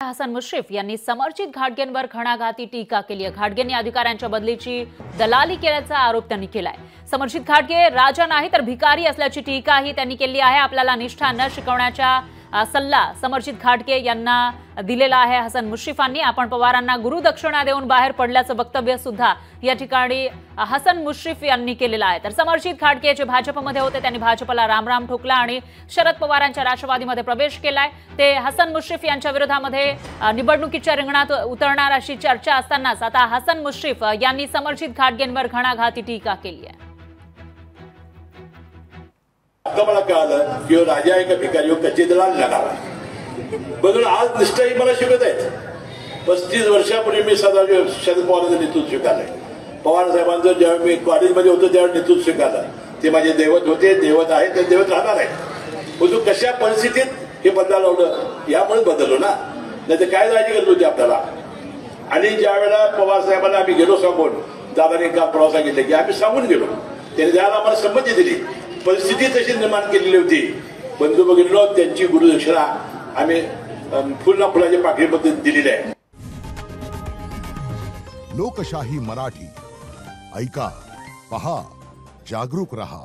हसन मुश्रीफ यांनी समर्जित घाटगेंवर घणाघाती टीका केली आहे. घाटगेंनी अधिकाऱ्यांच्या बदलीची दलाली केल्याचा आरोप त्यांनी केलाय. समर्जित घाटगे राजा नाही तर भिकारी असल्याची टीकाही त्यांनी केली आहे. आपल्याला निष्ठा न शिकवण्याच्या सल्ला समर्जित घाटगे यांना दिलेला आहे हसन मुश्रीफांनी. आपण पवारांना गुरुदक्षिणा देऊन बाहेर पडल्याचं वक्तव्य सुद्धा या ठिकाणी हसन मुश्रीफ यांनी केलेलं आहे. तर समर्जित घाटगे जे भाजपमध्ये होते त्यांनी भाजपला रामराम ठोकला आणि शरद पवारांच्या राष्ट्रवादीमध्ये प्रवेश केलाय. ते हसन मुश्रीफ यांच्या विरोधामध्ये निवडणुकीच्या रिंगणात उतरणार अशी चर्चा असतानाच आता हसन मुश्रीफ यांनी समर्जित घाटगेंवर घणाघाती टीका केली आहे. आता मला कळालं की राजा आहे का भिकारी कच्ची दलाल लगावा बघून आज निष्ठाही मला शिकत आहेत. पस्तीस वर्षापूर्वी मी सदा शरद पवारांचं नेतृत्व स्वीकारलंय पवार साहेबांचं जेव्हा मी कॉलेजमध्ये होतो त्यावेळी नेतृत्व स्वीकारलं. ते माझे दैवत होते दैवत आहे ते दैवत राहणार आहे परंतु कशा परिस्थितीत हे बदला लावलं यामुळे बदललो ना. नाही तर काय जायची गरज होती आपल्याला? आणि ज्या वेळेला पवार साहेबांना आम्ही गेलो सांगून दादाने काल परवा सांगितलं की आम्ही सांगून गेलो. त्याने द्यायला आम्हाला संमती दिली परिस्थिती तशी निर्माण केलेली होती. बंधू बघितलो त्यांची गुरुदक्षिणा आम्ही फुलना फुलाच्या पाकळी दिलेली आहे. लोकशाही मराठी. ऐका पहा जागरूक रहा.